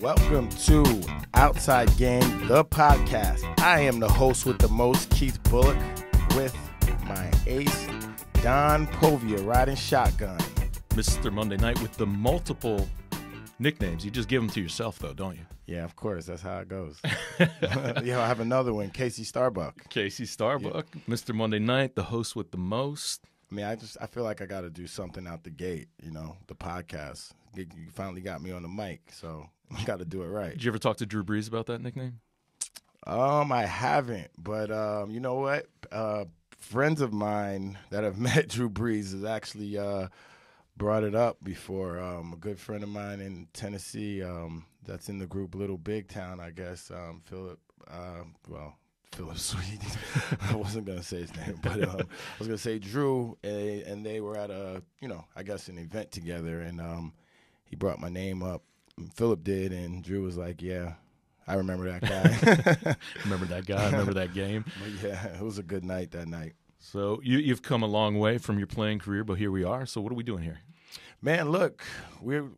Welcome to Outside Game, the podcast. I am the host with the most, Keith Bulluck, with my ace, Don Povia, riding shotgun. Mr. Monday Night with the multiple nicknames. You just give them to yourself, though, don't you? Yeah, of course. That's how it goes. yeah, I have another one, Casey Starbuck. Casey Starbuck, Mr. Monday Night, the host with the most. I mean, I just I feel like I got to do something out the gate. You know, the podcast. You finally got me on the mic, so got to do it right. Did you ever talk to Drew Brees about that nickname? Um, I haven't, but um, you know what? Uh, friends of mine that have met Drew Brees has actually uh, brought it up before. Um, a good friend of mine in Tennessee, um, that's in the group Little Big Town, I guess. Um, Phillip, uh, well, Phillip Sweet. I wasn't gonna say his name, but um, I was gonna say Drew, and, and they were at a, you know, I guess an event together, and um, he brought my name up. Phillip did, and Drew was like, "Yeah, I remember that guy." Remember that guy? Remember that game? Yeah, it was a good night that night. So you, you've come a long way from your playing career, but here we are. So what are we doing here? Man, look, we're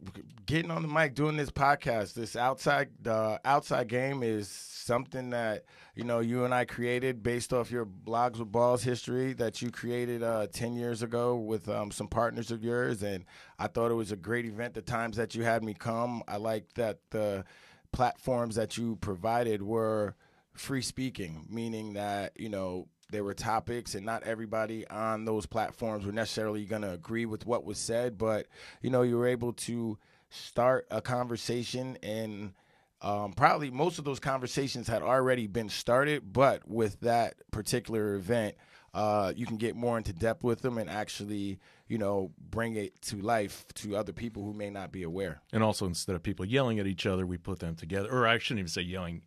getting on the mic doing this podcast. This outside uh, outside game is something that you know you and I created based off your blogs with balls history that you created uh, ten years ago with um, some partners of yours, and I thought it was a great event. The times that you had me come, I like that the platforms that you provided were free speaking, meaning that you know there were topics and not everybody on those platforms were necessarily going to agree with what was said but you know you were able to start a conversation and um, probably most of those conversations had already been started but with that particular event uh, you can get more into depth with them and actually you know bring it to life to other people who may not be aware And also, instead of people yelling at each other, we put them together. Or I shouldn't even say yelling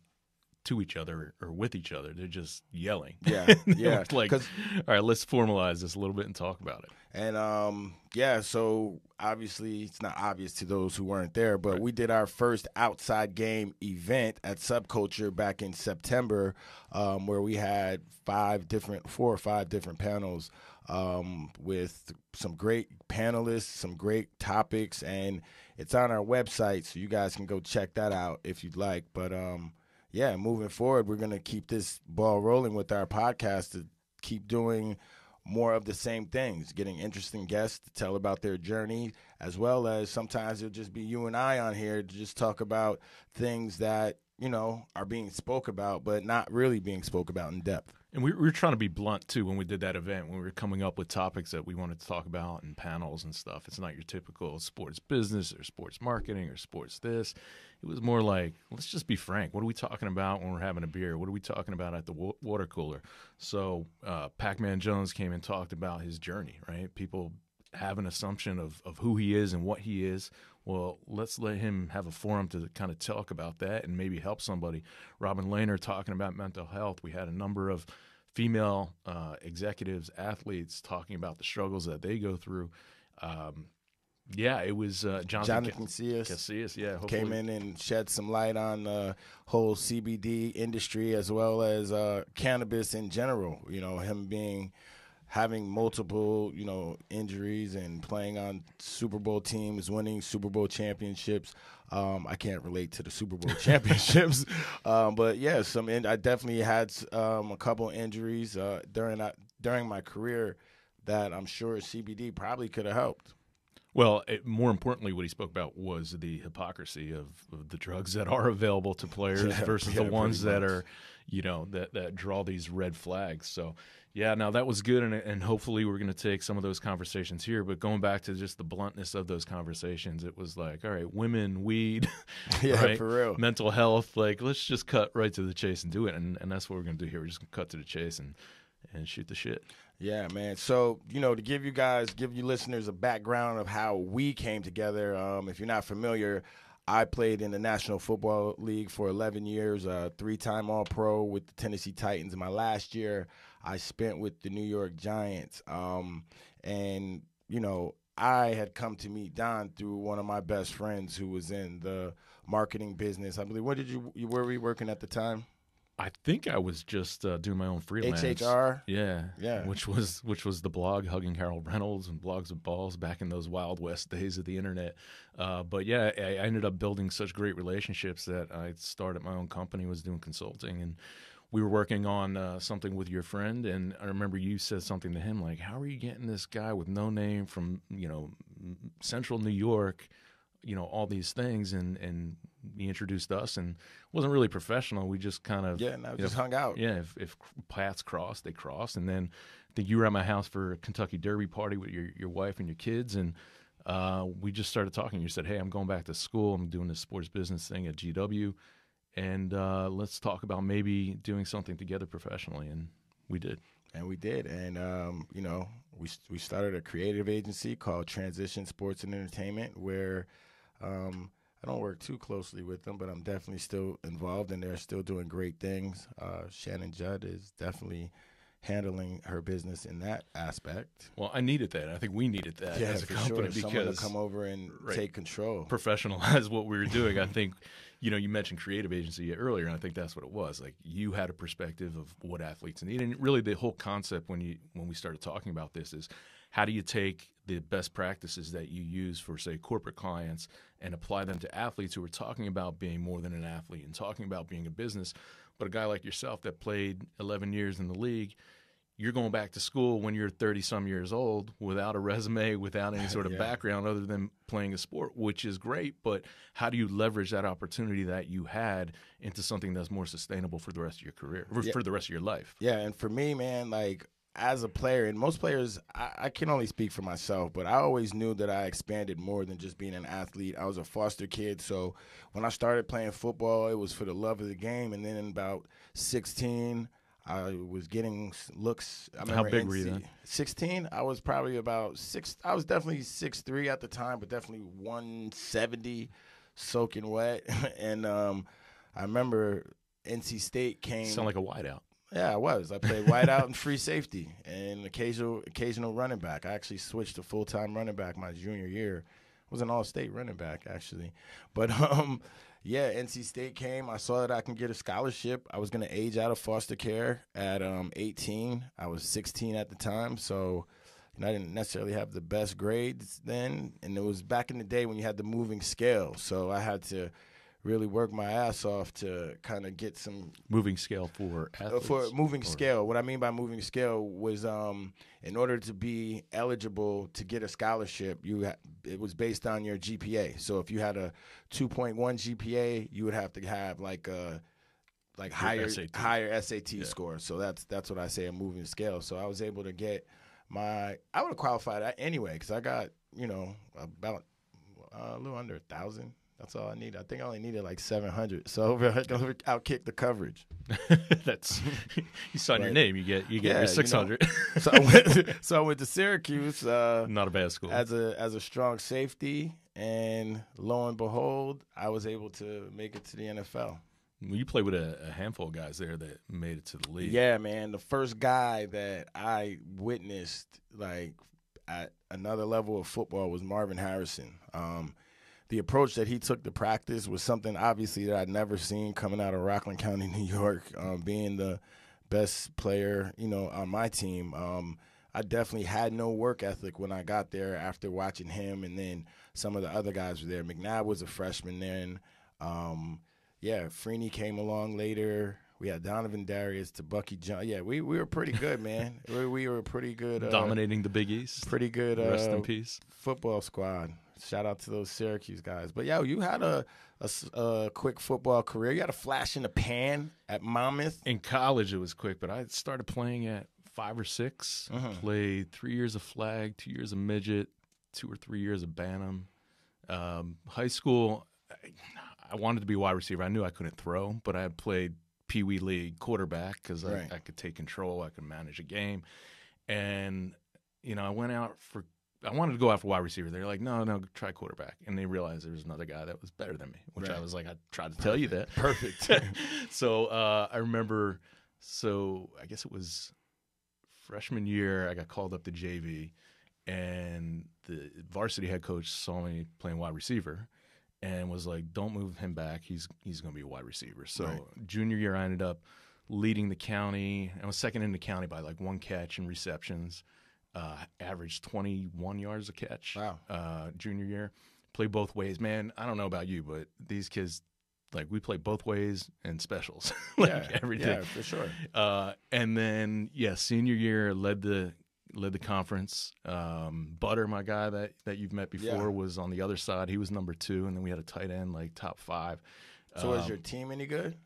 to each other or with each other. They're just yelling. Yeah, yeah, like, all right, let's formalize this a little bit and talk about it. And um, yeah, so obviously it's not obvious to those who weren't there, but we did our first outside game event at Subculture back in September, um, where we had five different, four or five different panels um, with some great panelists, some great topics, and it's on our website, so you guys can go check that out if you'd like. But um, yeah, moving forward, we're gonna keep this ball rolling with our podcast to keep doing more of the same things, getting interesting guests to tell about their journey, as well as sometimes it'll just be you and I on here to just talk about things that, you know, are being spoke about, but not really being spoke about in depth. And we, we were trying to be blunt too when we did that event, when we were coming up with topics that we wanted to talk about and panels and stuff. It's not your typical sports business or sports marketing or sports this. It was more like, let's just be frank. What are we talking about when we're having a beer? What are we talking about at the wa- water cooler? So, uh, Pac Man Jones came and talked about his journey, right? People have an assumption of, of who he is and what he is. Well, let's let him have a forum to kind of talk about that and maybe help somebody. Robin Lehner talking about mental health. We had a number of female uh, executives, athletes talking about the struggles that they go through. Um, yeah, it was uh, Jonathan, Jonathan Casillas Casillas. Yeah, hopefully- came in and shed some light on the whole CBD industry as well as uh, cannabis in general. You know, him being having multiple, you know, injuries and playing on Super Bowl teams, winning Super Bowl championships. Um, I can't relate to the Super Bowl championships, um, but yeah, some. In, I definitely had um, a couple injuries uh, during that, during my career that I'm sure CBD probably could have helped. Well, it, more importantly, what he spoke about was the hypocrisy of, of the drugs that are available to players Yeah, versus yeah, the ones that much. are, you know, that that draw these red flags. So, yeah, now that was good, and and hopefully we're going to take some of those conversations here. But going back to just the bluntness of those conversations, it was like, all right, women, weed, Yeah, right? for real. mental health. Like, let's just cut right to the chase and do it, and and that's what we're going to do here. We're just going to cut to the chase and and shoot the shit. Yeah, man. So, you know, to give you guys, give you listeners a background of how we came together, um, if you're not familiar, I played in the National Football League for 11 years, uh, three time All Pro with the Tennessee Titans. In my last year, I spent with the New York Giants. Um, and, you know, I had come to meet Don through one of my best friends who was in the marketing business. I believe, what did you, you were we working at the time? I think I was just uh, doing my own freelance. HHR. Yeah, Yeah. Which was which was the blog hugging Harold Reynolds and blogs of balls back in those wild west days of the internet. Uh, but yeah, I, I ended up building such great relationships that I started my own company, was doing consulting, and we were working on uh, something with your friend. And I remember you said something to him like, "How are you getting this guy with no name from you know Central New York?" You know all these things, and and he introduced us, and wasn't really professional. We just kind of Yeah, and I just know, hung out. yeah, if, if paths cross, they cross. And then I think you were at my house for a Kentucky Derby party with your, your wife and your kids. And uh, we just started talking. You said, Hey, I'm going back to school. I'm doing this sports business thing at GW. And uh, let's talk about maybe doing something together professionally. And we did. And we did, and um, you know, we we started a creative agency called Transition Sports and Entertainment, where um, I don't work too closely with them, but I'm definitely still involved, and they're still doing great things. Uh, Shannon Judd is definitely handling her business in that aspect. Well, I needed that. I think we needed that as a company sure. Because come over and Right. take control. professionalize what we were doing. I think, you know, you mentioned creative agency earlier, and I think that's what it was. Like you had a perspective of what athletes need, and really the whole concept when you when we started talking about this is how do you take the best practices that you use for say corporate clients and apply them to athletes who are talking about being more than an athlete and talking about being a business. But a guy like yourself that played 11 years in the league, you're going back to school when you're 30 some years old without a resume, without any sort of Yeah. background other than playing a sport, which is great. But how do you leverage that opportunity that you had into something that's more sustainable for the rest of your career, or Yeah. for the rest of your life? Yeah, and for me, man, like as a player, and most players, I, I can only speak for myself, but I always knew that I expanded more than just being an athlete. I was a foster kid, so when I started playing football, it was for the love of the game. And then in about 16, I was getting looks. I How big were you then? 16. I was probably about six. I was definitely six three at the time, but definitely 170, soaking wet. and um, I remember NC State came. Sound like a wideout. Yeah, I was. I played wideout and free safety and occasional occasional running back. I actually switched to full time running back my junior year. I was an all state running back actually. But um yeah, NC State came. I saw that I can get a scholarship. I was gonna age out of foster care at um 18. I was 16 at the time, so you know, I didn't necessarily have the best grades then, and it was back in the day when you had the moving scale. So I had to really work my ass off to kind of get some Moving scale for uh, athletes. for moving scale. What I mean by moving scale was, um, in order to be eligible to get a scholarship, you ha- it was based on your GPA. So if you had a 2.1 GPA, you would have to have like a like higher SAT. higher SAT score. So that's that's what I say a moving scale. So I was able to get my I would have qualified anyway because I got you know about uh, a little under a thousand. That's all I need. I think I only needed like 700. So over, over outkick the coverage. That's you sign your name, you get you get Yeah, your you know. six hundred. so I went, so I went to Syracuse uh, Not a bad school. as a as a strong safety, and lo and behold, I was able to make it to the NFL. you play with a, a handful of guys there that made it to the league. Yeah, man, the first guy that I witnessed like at another level of football was Marvin Harrison. Um, the approach that he took to practice was something obviously that I'd never seen coming out of Rockland County, New York. Um, being the best player, you know, on my team, um, I definitely had no work ethic when I got there. After watching him, and then some of the other guys were there. McNabb was a freshman then. Um, yeah, Freeney came along later. We had Donovin Darius Tebucky Jones. Yeah, we, we were pretty good, man. we, we were pretty good, uh, dominating the Big East. pretty good. Uh, Rest in peace. football squad. Shout out to those Syracuse guys. But yo, you had a a quick football career. You had a flash in the pan at Monmouth. In college, it was quick, but I started playing at five or 6 Mhm. Played three years of flag, two years of midget, two or three years of bantam. Um, high school, I, I wanted to be wide receiver. I knew I couldn't throw, but I had played Pee Wee League quarterback because Right. I, I could take control, I could manage a game. And, you know, I went out for, I wanted to go out for wide receiver. They're like, no, no, try quarterback. And they realized there was another guy that was better than me, which I was like, I tried to tell you that. Perfect. so uh, I remember, so I guess it was freshman year, I got called up to JV, and the varsity head coach saw me playing wide receiver, and was like, "Don't move him back. He's he's going to be a wide receiver." So Right. junior year, I ended up leading the county. I was second in the county by like one catch and receptions. Uh, averaged 21 yards a catch. Wow. Uh, junior year, play both ways. Man, I don't know about you, but these kids, like, we play both ways and specials, like yeah, every day. yeah, for sure. Uh, and then yeah, senior year led the led the conference. Um, Butter, my guy that that you've met before, Yeah. was on the other side. He was number two, and then we had a tight end like top five. So Um, your team any good?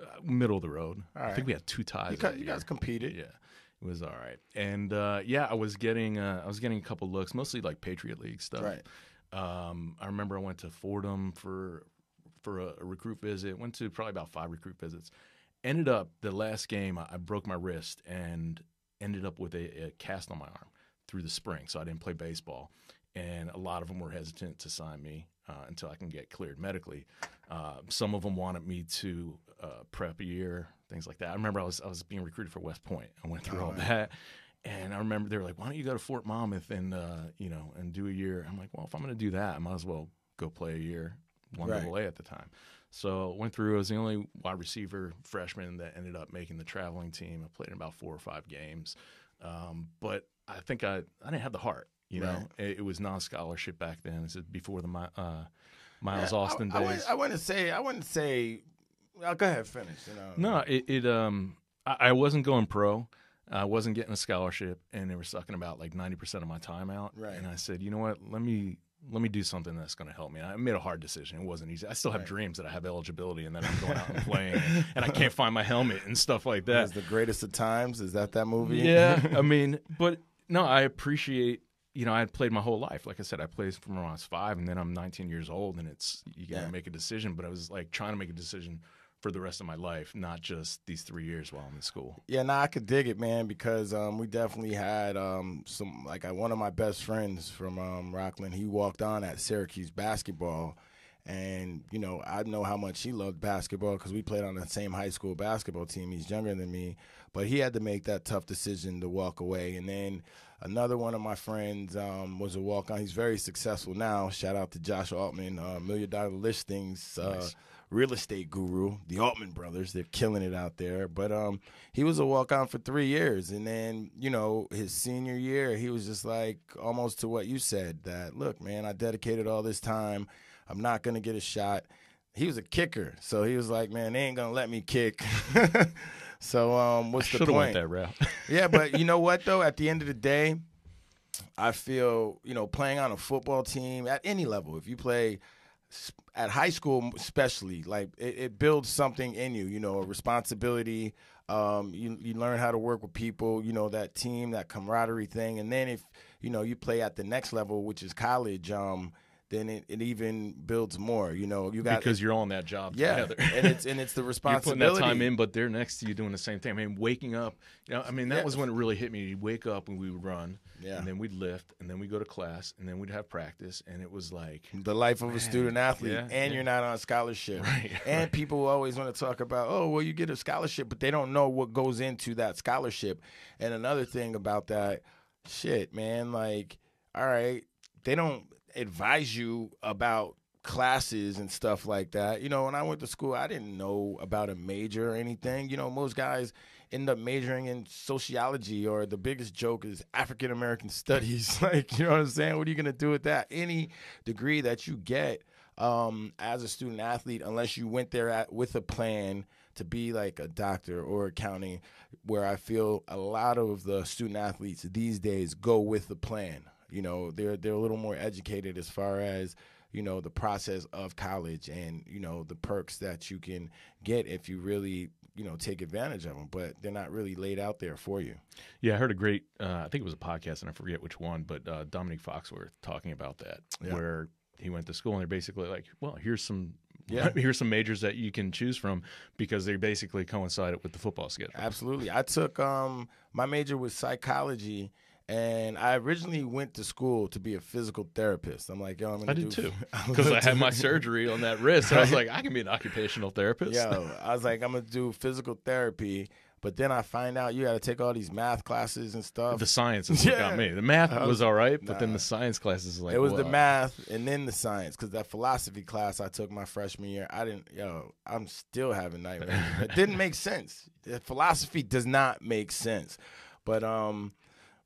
uh, middle of the road? I think we had two ties. You, guys, you guys competed. Yeah, it was all right. And uh, yeah, I was getting uh, I was getting a couple looks, mostly like Patriot League stuff. Right. Um, I remember I went to Fordham for for a, a recruit visit. Went to probably about five recruit visits. Ended up the last game, I broke my wrist and ended up with a, a cast on my arm through the spring, so I didn't play baseball. And a lot of them were hesitant to sign me uh, until I can get cleared medically. Uh, some of them wanted me to uh, prep a year, things like that. I remember I was I was being recruited for West Point. I went through all Alright. that, and I remember they were like, "Why don't you go to Fort Monmouth and uh, you know and do a year?" I'm like, "Well, if I'm going to do that, I might as well go play a year, one Right. double A at the time." So went through. I was the only wide receiver freshman that ended up making the traveling team. I played in about four or five games, um, but I think I I didn't have the heart. You know, it, it was non-scholarship back then. This is before the uh, Miles Yeah, Austin I, I, days. wouldn't, I wouldn't say. I wouldn't say. Well, go ahead, finish. You know. No, it, it um I, I wasn't going pro. I wasn't getting a scholarship and they were sucking about like ninety percent of my time out. Right. And I said, you know what, let me let me do something that's gonna help me. And I made a hard decision. It wasn't easy. I still have Right. dreams that I have eligibility and then I'm going out and playing and I can't find my helmet and stuff like That that. is the greatest of times. Is that that movie? Yeah. I mean, but no, I appreciate you know, I had played my whole life. Like I said, I played from when I was five, and then I'm 19 years old, and it's you got to Yeah. make a decision. But I was like trying to make a decision for the rest of my life, not just these three years while I'm in school. Yeah, nah, I could dig it, man, because um, we definitely had um, some like I, one of my best friends from um, Rockland. He walked on at Syracuse basketball, and you know I know how much he loved basketball because we played on the same high school basketball team. He's younger than me, but he had to make that tough decision to walk away. And then another one of my friends um, was a walk on. He's very successful now. Shout out to Josh Altman, uh, million dollar listings. Uh, Nice. Real estate guru, the Altman brothers. They're killing it out there. But um, he was a walk on for three years, and then you know his senior year, he was just like almost to what you said. That look, man, I dedicated all this time. I'm not gonna get a shot. He was a kicker, so he was like, man, they ain't gonna let me kick. so um, what's the Should have point? went that route. yeah, but you know what though? At the end of the day, I feel you know playing on a football team at any level. If you play at high school, especially, like it, it builds something in you. You know, a responsibility. Um, you you learn how to work with people. You know that team, that camaraderie thing. And then if you know you play at the next level, which is college, um, then it, it even builds more. You know, you got because you're on that job yeah, together. and it's and it's the responsibility. you're putting that time in, but they're next to you doing the same thing. I mean, waking up. You know, I mean, that Yeah. was when it really hit me. You'd wake up and we would run, Yeah. and then we'd lift, and then we'd go to class, and then we'd have practice, and it was like, the life of a student athlete, yeah, and you're not on scholarship. Right, and right. people always want to talk about, oh, well, you get a scholarship, but they don't know what goes into that scholarship. And another thing about that, shit, man, like, all right, they don't advise you about classes and stuff like that. You know, when I went to school, I didn't know about a major or anything. You know, most guys end up majoring in sociology or the biggest joke is African American studies. like, you know what I'm saying? What are you going to do with that? Any degree that you get um, as a student athlete, unless you went there at, with a plan to be like a doctor or accounting, where I feel a lot of the student athletes these days go with the plan. You know, they're they're a little more educated as far as you know the process of college and you know the perks that you can get if you really you know take advantage of them. But they're not really laid out there for you. Yeah, I heard a great. Uh, I think it was a podcast, and I forget which one, but uh, Domonique Foxworth talking about that, Yeah. where he went to school, and they're basically like, "Well, here's some, Yeah. here's some majors that you can choose from because they basically coincided with the football schedule." Absolutely. I took um my major was psychology and I originally went to school to be a physical therapist. I'm like, yo, I'm gonna I did do too, because I had my surgery on that wrist. And I was like, I can be an occupational therapist. Yo, I was like, I'm gonna do physical therapy. But then I find out you got to take all these math classes and stuff. The science is what Yeah. got me. The math was all right, but then the science classes is like it was the math and then the science because that philosophy class I took my freshman year, I didn't. Yo, I'm still having nightmares. it didn't make sense. The philosophy does not make sense. But um,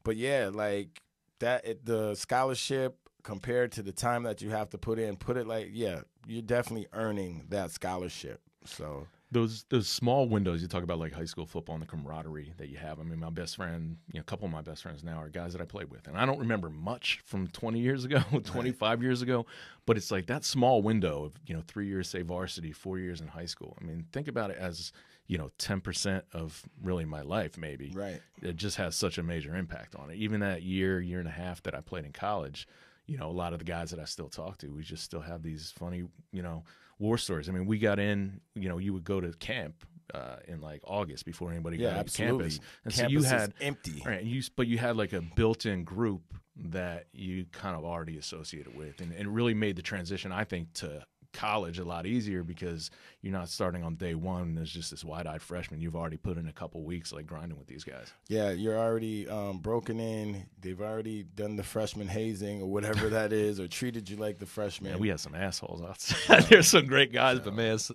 but yeah, like that. It, the scholarship compared to the time that you have to put in, put it like yeah, you're definitely earning that scholarship. So those those small windows you talk about like high school football and the camaraderie that you have. I mean, my best friend, you know, a couple of my best friends now are guys that I played with, and I don't remember much from 20 years ago, 25 years ago, but it's like that small window of you know three years say varsity, four years in high school. I mean, think about it as you know 10% of really my life maybe. right, It just has such a major impact on it. Even that year, year and a half that I played in college, you know, a lot of the guys that I still talk to, we just still have these funny, you know, war stories. I mean, we got in, you know, you would go to camp uh, in like August before anybody yeah, got absolutely. campus, and so you had empty. Right, and you but you had like a built-in group that you kind of already associated with, and it really made the transition, I think, to college a lot easier because you're not starting on day one as just this wide-eyed freshman. You've already put in a couple weeks like grinding with these guys. Yeah, you're already um, broken in. They've already done the freshman hazing or whatever that is, or treated you like the freshman. Man, we had some assholes outside. There's some great guys, but man, some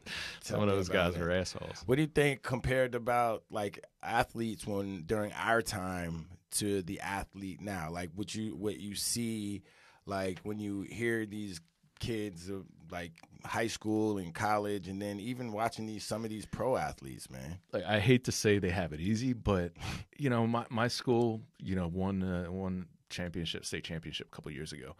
of those guys it. were assholes. What do you think compared about like athletes when during our time to the athlete now? Like what you what you see, like when you hear these kids of like high school and college, and then even watching these some of these pro athletes, man. Like I hate to say they have it easy, but you know, my my school, you know, won uh, won championship, state championship a couple years ago.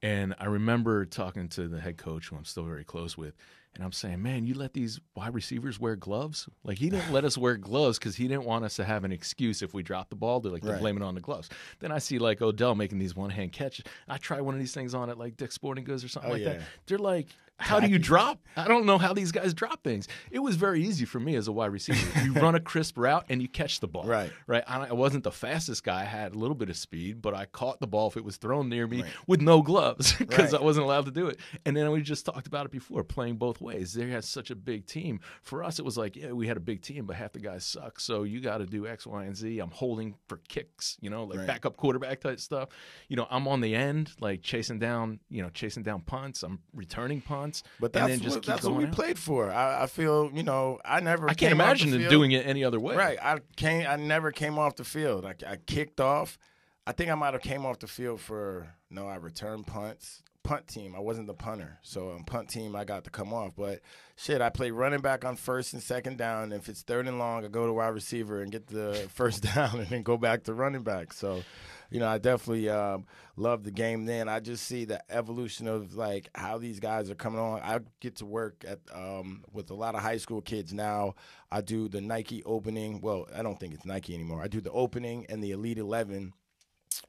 And I remember talking to the head coach, who I'm still very close with, and I'm saying, "Man, you let these wide receivers wear gloves? Like he didn't let us wear gloves because he didn't want us to have an excuse if we dropped the ball to like to Right. blame it on the gloves." Then I see like Odell making these one hand catches. I try one of these things on at like Dick Sporting Goods or something Oh, like yeah. that. They're like, "How do you drop? I don't know how these guys drop things." It was very easy for me as a wide receiver. You run a crisp route and you catch the ball. Right. Right. I I wasn't the fastest guy. I had a little bit of speed, but I caught the ball if it was thrown near me Right. with no gloves because Right. I wasn't allowed to do it. And then we just talked about it before, playing both ways. They had such a big team. For us, it was like, yeah, we had a big team, but half the guys suck. So you got to do X, Y, and Z. I'm holding for kicks, you know, like Right. backup quarterback type stuff. You know, I'm on the end, like chasing down, you know, chasing down punts. I'm returning punts. But and that's then just what, that's what we out. played for. I, I feel you know I never. I can't imagine doing it any other way. Right. I came. I never came off the field. I, I kicked off. I think I might have came off the field for no. I returned punts. Punt team. I wasn't the punter, so on punt team I got to come off. But shit, I play running back on first and second down. If it's third and long, I go to wide receiver and get the first down, and then go back to running back. So, you know, I definitely um, love the game. Then I just see the evolution of like how these guys are coming on. I get to work at um, with a lot of high school kids now. I do the Nike opening. Well, I don't think it's Nike anymore. I do the opening and the Elite Eleven,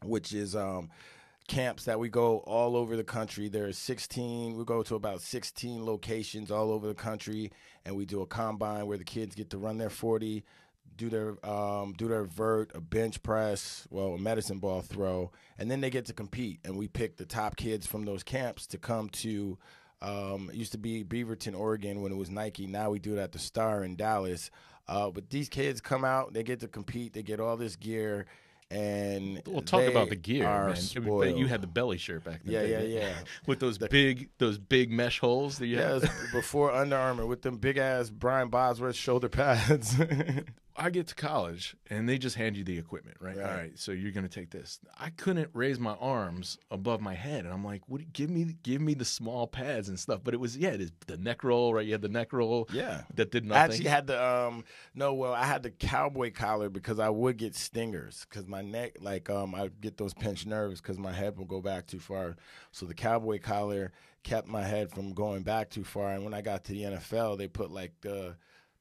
which is um, camps that we go all over the country. There's 16. We go to about 16 locations all over the country, and we do a combine where the kids get to run their 40, do their um, do their vert, a bench press, well, a medicine ball throw, and then they get to compete. And we pick the top kids from those camps to come to. Um, it used to be Beaverton, Oregon, when it was Nike. Now we do it at the Star in Dallas. Uh, but these kids come out, they get to compete, they get all this gear, and We'll talk about the gear, man. spoiled. You had the belly shirt back then. Yeah, yeah, yeah. With those big, those big mesh holes that you Yeah, had. before Under Armour with them big ass Brian Bosworth shoulder pads. I get to college and they just hand you the equipment, right? Right. All right, so you're gonna take this. I couldn't raise my arms above my head, and I'm like, "What? Give me, give me the small pads and stuff." But it was yeah, it is the neck roll, right? You had the neck roll, yeah. that did I nothing. actually had the um no well I had the cowboy collar because I would get stingers because my neck like um I get those pinched nerves because my head will go back too far so the cowboy collar kept my head from going back too far and when I got to the NFL they put like the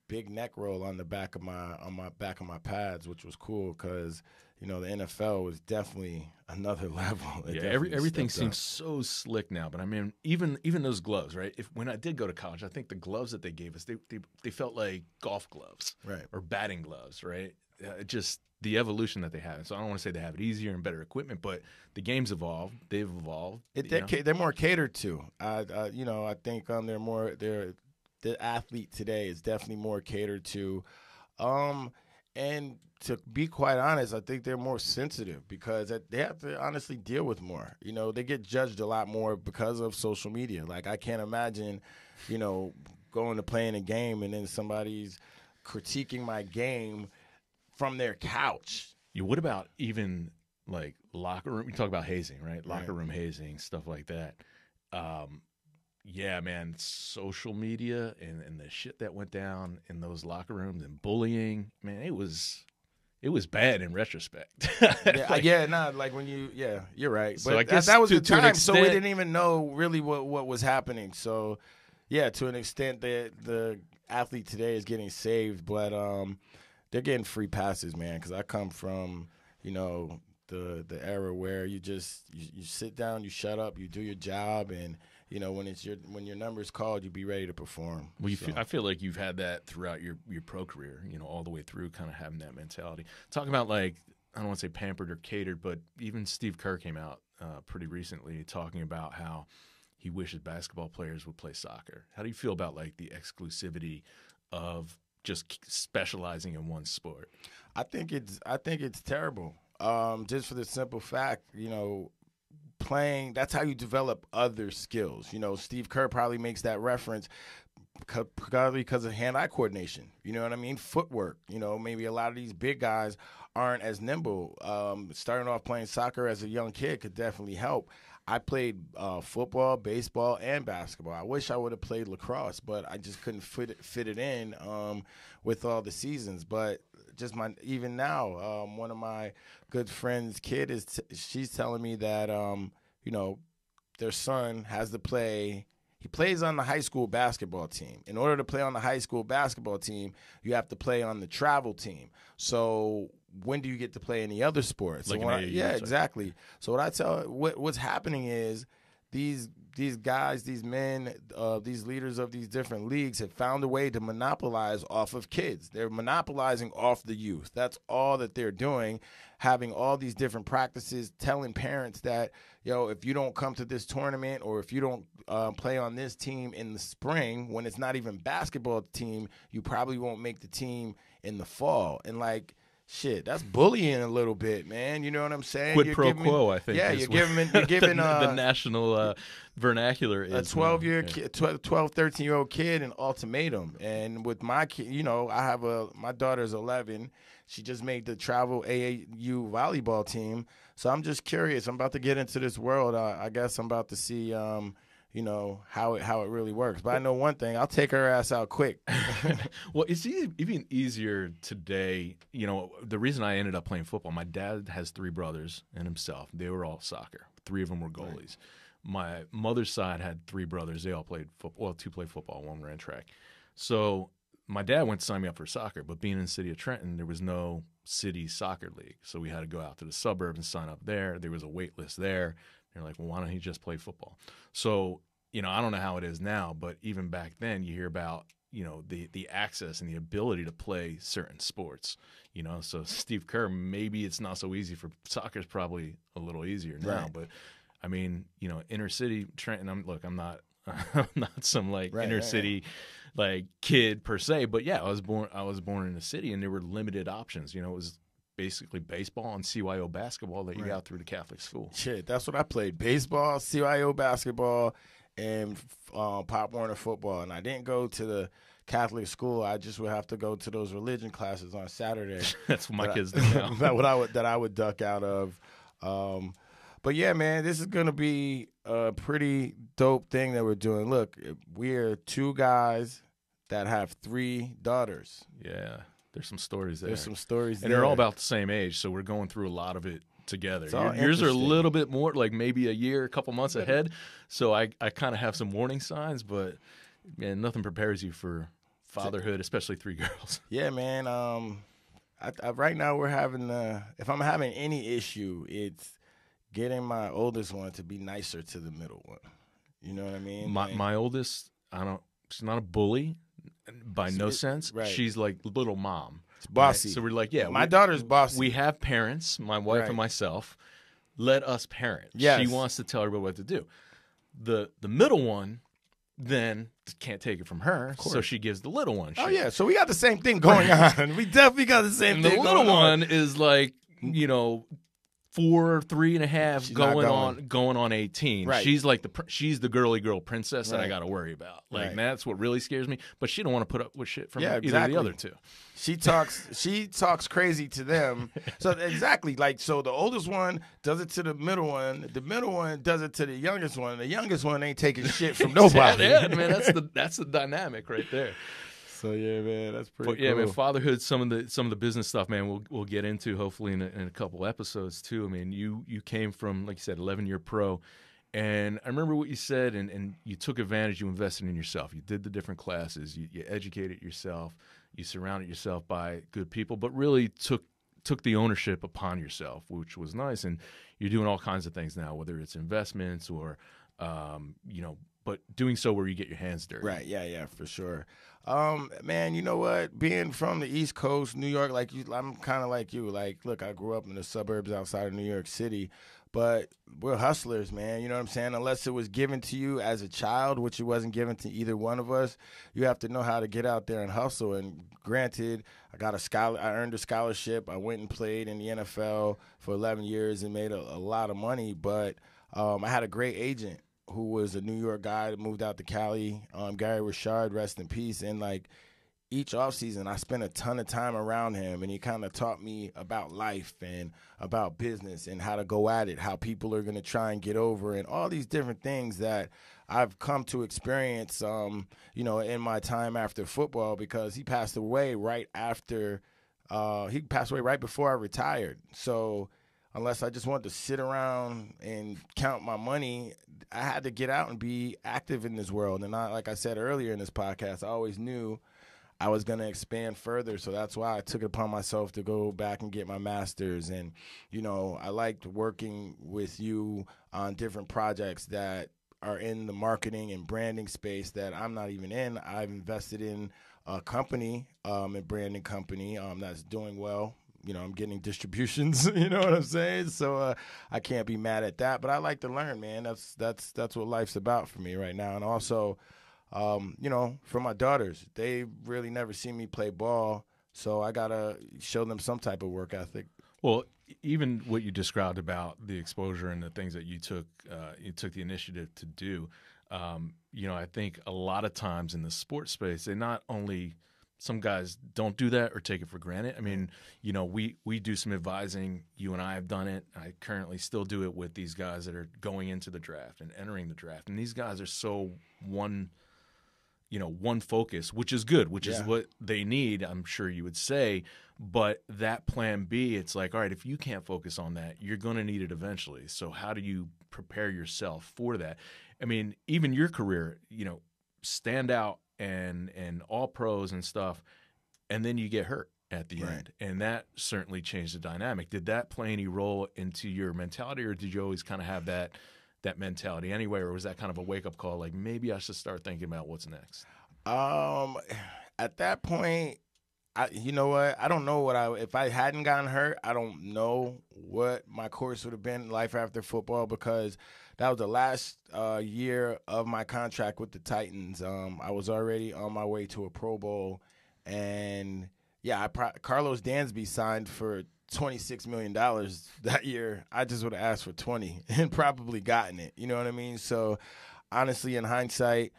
big neck roll on the back of my on my back of my pads which was cool because you know the NFL was definitely another level It yeah, every, everything seems so slick now. But I mean, even even those gloves, right? If when I did go to college, I think the gloves that they gave us, they they, they felt like golf gloves right or batting gloves, right? Uh, it just the evolution that they have. So I don't want to say they have it easier and better equipment, but the game's evolved. They've evolved. It, they're, ca- they're more catered to. I, uh, you know, I think um, they're more they're the athlete today is definitely more catered to, um, and to be quite honest, I think they're more sensitive because they have to honestly deal with more. You know, they get judged a lot more because of social media. Like I can't imagine, you know, going to playing a game and then somebody's critiquing my game from their couch. Yeah, what about even like locker room? We talk about hazing, right? Locker room hazing, stuff like that. Um, yeah, man, social media and, and the shit that went down in those locker rooms and bullying, man, it was it was bad in retrospect. yeah, like, yeah, nah, like when you, yeah, you're right. So but I guess that, that was to, the time, extent, so we didn't even know really what what was happening. So, yeah, to an extent, that the athlete today is getting saved, but um, they're getting free passes, man. Because I come from, you know, the the era where you just you, you sit down, you shut up, you do your job, and you know, when it's your when your number's called, you be ready to perform. Well, so. feel, I feel like you've had that throughout your your pro career. You know, all the way through, kind of having that mentality. Talking about like I don't want to say pampered or catered, but even Steve Kerr came out uh, pretty recently talking about how he wishes basketball players would play soccer. How do you feel about like the exclusivity of just specializing in one sport? I think it's I think it's terrible. Um, just for the simple fact, you know, playing that's how you develop other skills. You know steve kerr probably makes that reference probably because of hand-eye coordination. You know what i mean? Footwork. You know maybe a lot of these big guys aren't as nimble. Um, starting off playing soccer as a young kid could definitely help. I played uh, football, baseball, and basketball. I wish I would have played lacrosse, but I just couldn't fit it, fit it in um, with all the seasons. But just my even now, um, one of my good friends' kid is t- she's telling me that um, you know their son has to play. He plays on the high school basketball team. In order to play on the high school basketball team, you have to play on the travel team. So when do you get to play any other sports? Like so I, yeah, exactly. So what I tell what, what's happening is these these guys, these men, uh, these leaders of these different leagues have found a way to monopolize off of kids. They're monopolizing off the youth. That's all that they're doing, having all these different practices, telling parents that, yo, if you don't come to this tournament or if you don't uh, play on this team in the spring, when it's not even basketball team, you probably won't make the team in the fall. And like, shit, that's bullying a little bit, man. You know what I'm saying? Quid you're pro quo, I think. Yeah, you're giving, you're giving the, uh, the national uh, vernacular a 12 year, yeah. 12, 13 year old kid an ultimatum. And with my kid, you know, I have a my daughter's 11. She just made the travel AAU volleyball team. So I'm just curious. I'm about to get into this world. Uh, I guess I'm about to see. Um, you know how it how it really works. But I know one thing: I'll take her ass out quick. well, it's even easier today. You know, the reason I ended up playing football. My dad has three brothers and himself. They were all soccer. Three of them were goalies. Right. My mother's side had three brothers. They all played football. Well, two played football, one ran track. So my dad went to sign me up for soccer, but being in the city of Trenton, there was no city soccer league. So we had to go out to the suburbs and sign up there. There was a wait list there. They're like, well, why don't he just play football? So, you know, I don't know how it is now, but even back then, you hear about you know the the access and the ability to play certain sports you know so steve kerr maybe it's not so easy for soccer's probably a little easier now right. but i mean you know inner city trenton i'm look i'm not i'm not some like right, inner right, city like kid per se but yeah i was born i was born in a city and there were limited options you know it was basically baseball and CYO basketball that you got through the Catholic school. Shit, that's what I played: baseball, CYO basketball, and um, Pop Warner football. And I didn't go to the Catholic school. I just would have to go to those religion classes on Saturday. that's what my kids I, do now. that what I would that I would duck out of. Um, but yeah, man, this is gonna be a pretty dope thing that we're doing. Look, we're two guys that have three daughters. Yeah. There's some stories there. There's some stories, and there. they're all about the same age, so we're going through a lot of it together. yours are a little bit more, like maybe a year, a couple months ahead. So I, I kind of have some warning signs, but man, nothing prepares you for fatherhood, especially three girls. Yeah, man. Um, I, I, right now we're having uh, if I'm having any issue, it's getting my oldest one to be nicer to the middle one. You know what I mean? My like, my oldest, I don't. She's not a bully by no sense. Right. She's like little mom. It's bossy. Right? So we're like, yeah, my we, daughter's bossy. We have parents, my wife right. and myself. Let us parent. Yes. She wants to tell everybody what to do. The the middle one then can't take it from her, so she gives the little one. Oh yeah, so we got the same thing going on. we definitely got the same and the little on. one is like you know four three and a half She's going, going. on going on 18 Right. she's like the she's the girly girl princess that i got to worry about like Right. that's what really scares me but she don't want to put up with shit from Yeah, either exactly. the other two She talks. she talks crazy to them. So exactly, like so, the oldest one does it to the middle one. The middle one does it to the youngest one. The youngest one ain't taking shit from nobody. yeah, man that's the that's the dynamic right there So yeah, man, that's pretty. But yeah, man, fatherhood. Some of the some of the business stuff, man. We'll we'll get into hopefully in a, in a couple episodes too. I mean, you you came from like you said, eleven year pro, and I remember what you said, and and you took advantage. You invested in yourself. You did the different classes. You, you educated yourself. You surrounded yourself by good people, but really took took the ownership upon yourself, which was nice. And you're doing all kinds of things now, whether it's investments or um, you know, but doing so where you get your hands dirty. Right. Yeah. Yeah. For sure. Um, man, you know what? Being from the East Coast, New York, like you, I'm kind of like you. Like, look, I grew up in the suburbs outside of New York City, but we're hustlers, man. You know what I'm saying? Unless it was given to you as a child, which it wasn't given to either one of us, you have to know how to get out there and hustle. And granted, I got a scholar, I earned a scholarship. I went and played in the NFL for 11 years and made a, a lot of money, but um, I had a great agent who was a New York guy that moved out to Cali, um, Gary Wichard, rest in peace. And like each offseason, I spent a ton of time around him, and he kind of taught me about life and about business and how to go at it, how people are going to try and get over, and all these different things that I've come to experience, um, you know, in my time after football because he passed away right after. Uh, he passed away right before I retired. So unless I just wanted to sit around and count my money, I had to get out and be active in this world. And I, like I said earlier in this podcast, I always knew I was going to expand further. So that's why I took it upon myself to go back and get my master's. And, you know, I liked working with you on different projects that are in the marketing and branding space that I'm not even in. I've invested in a company, um, a branding company um, that's doing well you know, I'm getting distributions. You know what I'm saying? So uh, I can't be mad at that. But I like to learn, man. That's that's that's what life's about for me right now. And also, um, you know, for my daughters, they really never see me play ball, so I gotta show them some type of work ethic. Well, even what you described about the exposure and the things that you took, uh, you took the initiative to do. Um, you know, I think a lot of times in the sports space, they not only some guys don't do that or take it for granted. I mean, you know, we we do some advising. You and I have done it. I currently still do it with these guys that are going into the draft and entering the draft. And these guys are so one, you know, one focus, which is good, which is what they need. I'm sure you would say. But that plan B, it's like, all right, if you can't focus on that, you're going to need it eventually. So how do you prepare yourself for that? I mean, even your career, you know, stand out and and all pros and stuff, and then you get hurt at the Right. end, and that certainly changed the dynamic. Did that play any role into your mentality, or did you always kind of have that that mentality anyway, or was that kind of a wake up call? Like maybe I should start thinking about what's next. Um, at that point, I you know what? I don't know what I if I hadn't gotten hurt, I don't know what my course would have been life after football because that was the last uh, year of my contract with the Titans. Um, I was already on my way to a Pro Bowl, and yeah, I pro- Karlos Dansby signed for twenty six million dollars that year. I just would have asked for twenty and probably gotten it. You know what I mean? So honestly, in hindsight.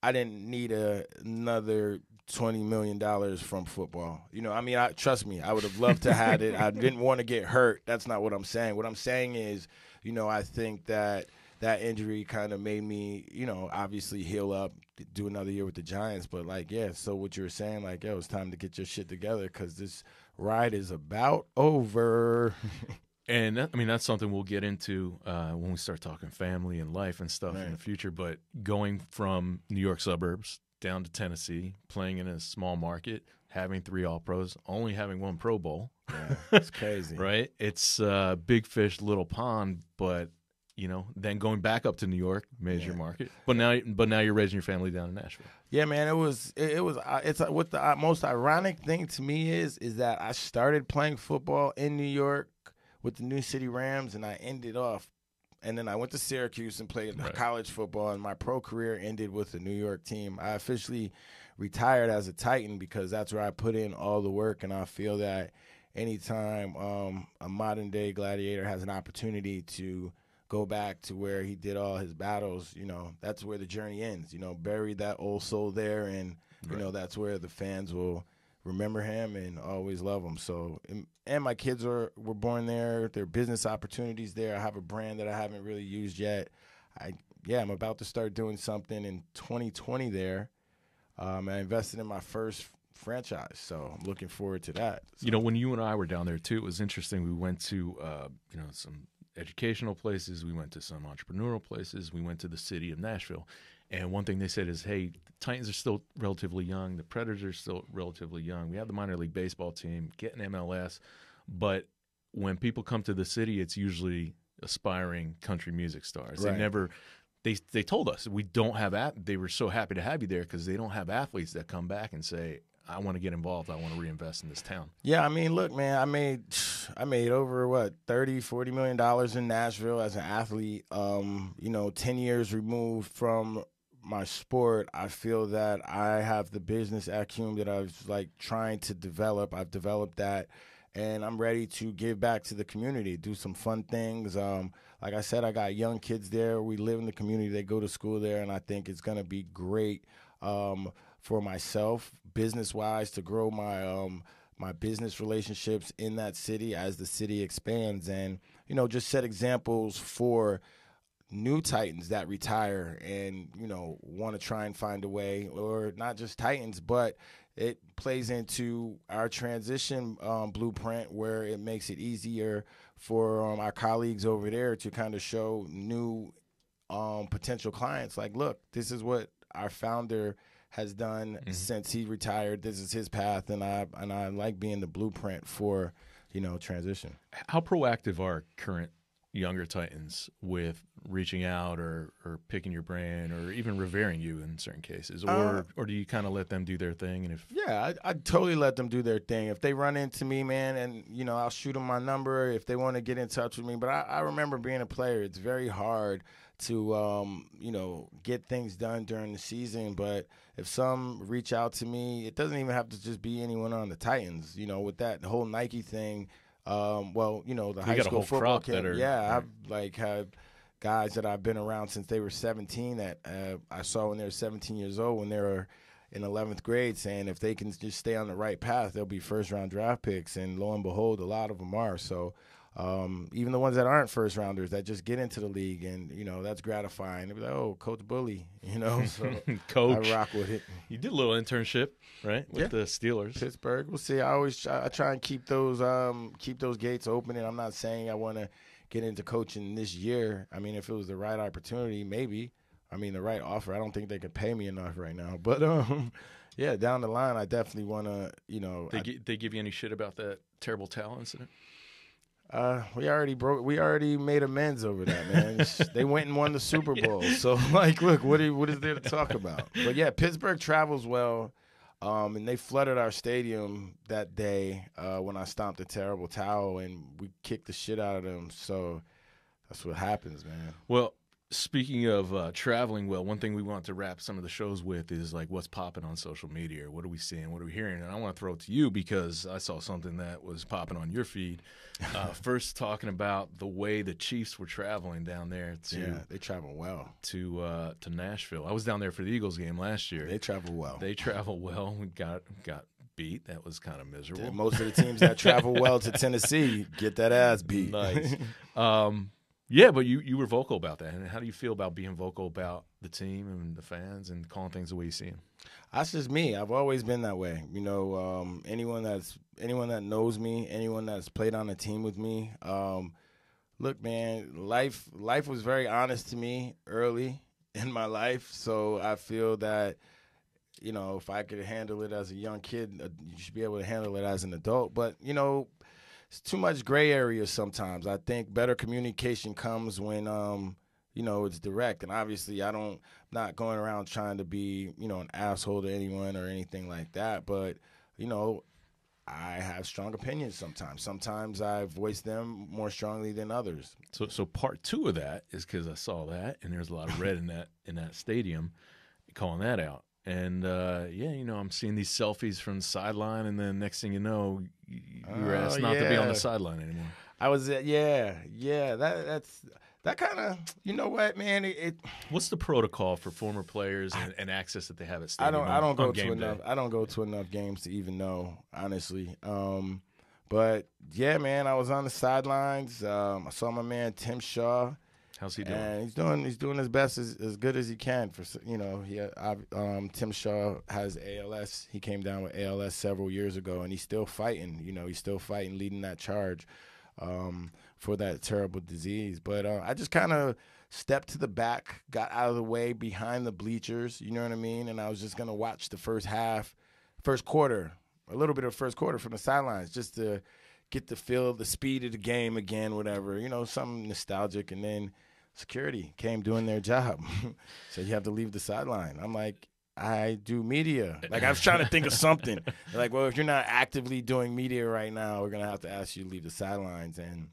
I didn't need a, another twenty million dollars from football. You know, I mean, I trust me, I would have loved to had it. I didn't want to get hurt. That's not what I'm saying. What I'm saying is, you know, I think that that injury kind of made me, you know, obviously heal up, do another year with the Giants. But like, yeah, so what you were saying, like, yo, it's time to get your shit together because this ride is about over. And that, I mean, that's something we'll get into uh, when we start talking family and life and stuff in the future. But going from New York suburbs down to Tennessee, playing in a small market, having three All Pros, only having one Pro Bowl, yeah, it's crazy, right? It's uh, big fish, little pond. But you know, then going back up to New York, major Yeah. market. But now, but now you're raising your family down in Nashville. Yeah, man, it was it, it was uh, it's uh, what the uh, most ironic thing to me is is that I started playing football in New York with the New City Rams and I ended off and then I went to Syracuse and played Right. college football, and my pro career ended with the New York team. I officially retired as a Titan because that's where I put in all the work, and I feel that anytime um, a modern day gladiator has an opportunity to go back to where he did all his battles, you know, that's where the journey ends. You know, bury that old soul there, and you Right. know that's where the fans will remember him and always love him. So, and, and my kids are were born there. There are business opportunities there. I have a brand that I haven't really used yet. I yeah, I'm about to start doing something in 2020 there. Um, I invested in my first franchise, so I'm looking forward to that. You know, when you and I were down there too, it was interesting. We went to uh, you know some educational places, we went to some entrepreneurial places, we went to the city of Nashville, and one thing they said is, "Hey, the Titans are still relatively young. The Predators are still relatively young. We have the minor league baseball team, getting MLS, but when people come to the city, it's usually aspiring country music stars. Right. They never." They, they told us we don't have at they were so happy to have you there because they don't have athletes that come back and say I want to get involved I want to reinvest in this town Yeah, I mean, look, man, I made I made over what 30, 40 million dollars in Nashville as an athlete. Um, you know, 10 years removed from my sport, I feel that I have the business acumen that I was like trying to develop. I've developed that and I'm ready to give back to the community, do some fun things. Um, like I said, I got young kids there. We live in the community. They go to school there, and I think it's gonna be great um, for myself, business wise, to grow my um, my business relationships in that city as the city expands, and you know, just set examples for new Titans that retire and you know want to try and find a way, or not just Titans, but it plays into our transition um, blueprint where it makes it easier for um, our colleagues over there to kind of show new um, potential clients like, look, this is what our founder has done since he retired. This is his path, and I and I like being the blueprint for you know transition. How proactive are current younger Titans with reaching out or, or picking your brain or even revering you in certain cases? Or Uh, or do you kind of let them do their thing? And if Yeah, I, I totally let them do their thing. If they run into me, man, and you know, I'll shoot them my number if they want to get in touch with me. But I, I remember being a player; it's very hard to, um, you know, get things done during the season. But if some reach out to me, it doesn't even have to just be anyone on the Titans. You know, with that whole Nike thing. Um, well, you know, the high got a school whole football camp. are- yeah. I've like had guys that I've been around since they were 17 that uh, I saw when they were 17 years old when they were in 11th grade saying if they can just stay on the right path, they'll be first round draft picks. And lo and behold, a lot of them are. So um, even the ones that aren't first rounders that just get into the league and, you know, that's gratifying. They'll be like, oh, Coach Bully, you know, so coach, I rock with it. you did a little internship, right, with Yeah. the Steelers? Pittsburgh. We'll see. I always try, I try and keep those um keep those gates open. And I'm not saying I want to get into coaching this year. I mean, if it was the right opportunity, maybe. I mean, the right offer. I don't think they could pay me enough right now. But um, yeah, down the line, I definitely want to. You know, They I- they give you any shit about that terrible towel incident? Uh, we already broke. We already made amends over that, man. they went and won the Super Bowl. So, like, look, what is, what is there to talk about? But yeah, Pittsburgh travels well, um, and they flooded our stadium that day uh, when I stomped a terrible towel, and we kicked the shit out of them. So that's what happens, man. Well, speaking of uh, traveling well, one thing we want to wrap some of the shows with is like what's popping on social media. What are we seeing? What are we hearing? And I want to throw it to you because I saw something that was popping on your feed. Uh, first, talking about the way the Chiefs were traveling down there to Yeah, they travel well. to uh, to Nashville. I was down there for the Eagles game last year. They travel well. They travel well. We got got beat. That was kind of miserable. Most of the teams that travel well to Tennessee get that ass beat. Nice. Um, yeah, but you, you were vocal about that. And how do you feel about being vocal about the team and the fans and calling things the way you see them? That's just me. I've always been that way. You know, um, anyone that's anyone that knows me, anyone that's played on a team with me. Um, look, man, life life was very honest to me early in my life, so I feel that you know if I could handle it as a young kid, uh, you should be able to handle it as an adult. But you know, it's too much gray area sometimes. I think better communication comes when um, you know it's direct. And obviously, I don't not going around trying to be you know an asshole to anyone or anything like that. But you know, I have strong opinions sometimes. Sometimes I voice them more strongly than others. So, so part two of that is because I saw that, and there's a lot of red in that in that stadium, calling that out. And uh, yeah, you know, I'm seeing these selfies from the sideline, and then next thing you know, you were Oh, asked not to be on the sideline anymore. I was, uh, yeah, yeah. That that's that kind of, you know what, man? It, it What's the protocol for former players and, and access that they have at stadium I don't, I don't go to enough. day? I don't go to enough games to even know, honestly. Um, but yeah, man, I was on the sidelines. Um, I saw my man Tim Shaw. How's he doing? And he's doing he's doing his best as, as good as he can for you know he um Tim Shaw has ALS he came down with ALS several years ago and he's still fighting you know he's still fighting leading that charge um for that terrible disease. But uh, I just kind of stepped to the back got out of the way behind the bleachers you know what I mean? And I was just gonna watch the first half first quarter a little bit of first quarter from the sidelines just to get the feel the speed of the game again whatever you know something nostalgic. And then security came doing their job. Said you have to leave the sideline. I'm like, I do media. Like I was trying to think of something. They're like, well, if you're not actively doing media right now, we're gonna have to ask you to leave the sidelines. And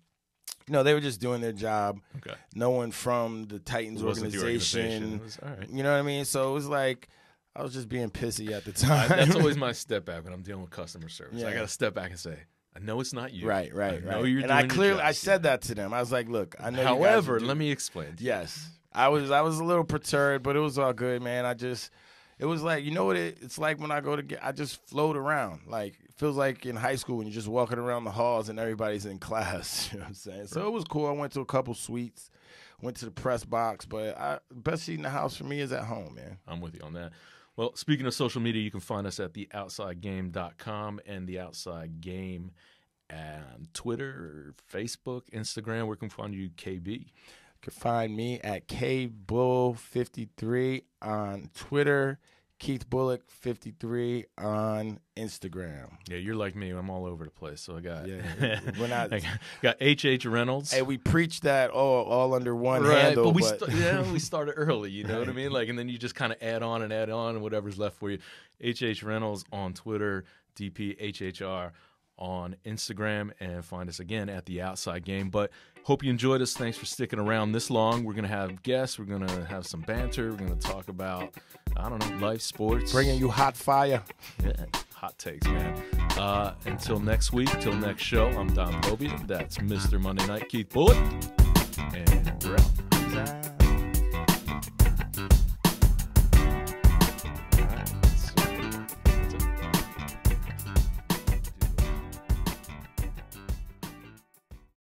you know, they were just doing their job. okay. No one from the Titans It wasn't the organization. Was- right. You know what I mean? So it was like I was just being pissy at the time. I- that's always my step back when I'm dealing with customer service. I got to step back and say, I know it's not you. right, right, I know right. you're and doing I clearly. I said that to them. I was like, look, I know. you guys However, do- let me explain. to you. Yes, I was. I was a little perturbed, but it was all good, man. I just, it was like you know what it, it's like when I go to get. I just float around. Like it feels like in high school when you're just walking around the halls and everybody's in class. You know what I'm saying? So it was cool. I went to a couple suites, went to the press box, but I, best seat in the house for me is at home, man. I'm with you on that. Well, speaking of social media, you can find us at theoutsidegame.com and the outside game and Twitter, Facebook, Instagram. Where can find you, KB? You can find me at kbull53 on Twitter. Keith Bulluck 53 on Instagram. Yeah, you're like me. I'm all over the place. So I got Yeah, we're not- I got HH Reynolds. Hey, we preach that all all under one right, handle, but we but st- yeah, we started early. You know what I mean? Like, and then you just kind of add on and add on, and whatever's left for you. HH Reynolds on Twitter, DPHHR on Instagram, and find us again at the Outside Game. But hope you enjoyed us. Thanks for sticking around this long. We're gonna have guests. We're gonna have some banter. We're gonna talk about I don't know life, sports, bringing you hot fire. yeah, hot takes, man. Uh, until next week, till next show. I'm Don Povia. That's Mr. Monday Night Keith Bulluck, and we're out.